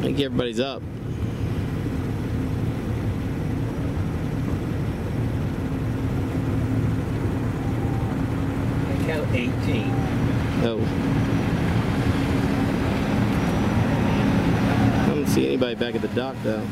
think everybody's up. I count 18. Oh. I don't see anybody back at the dock though.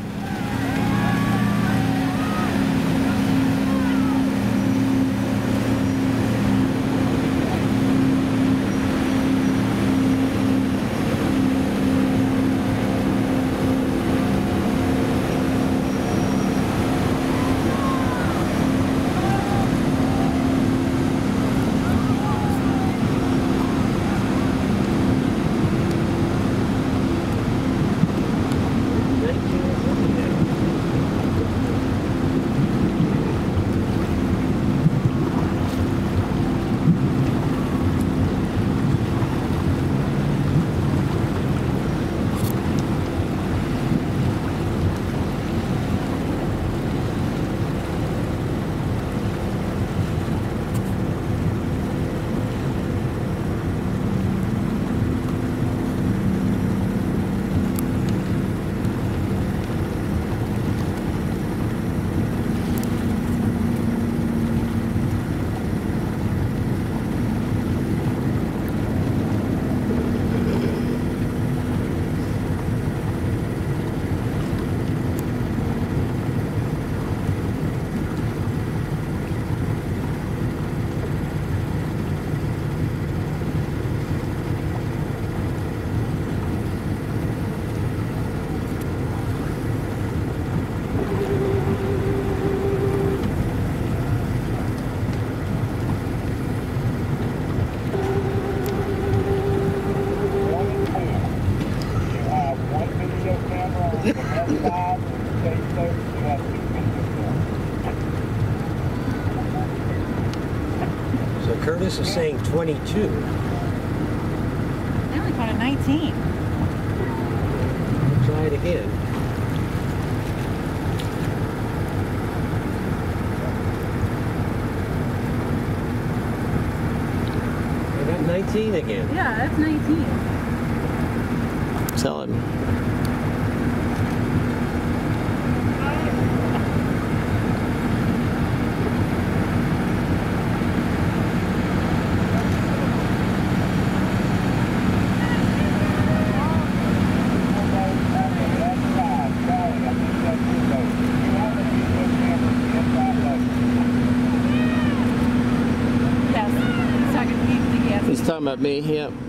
So Curtis is saying 22. I only caught a 19. Try it again. I got 19 again. Yeah, that's 19. Tell him. Yes. time about me. Yep.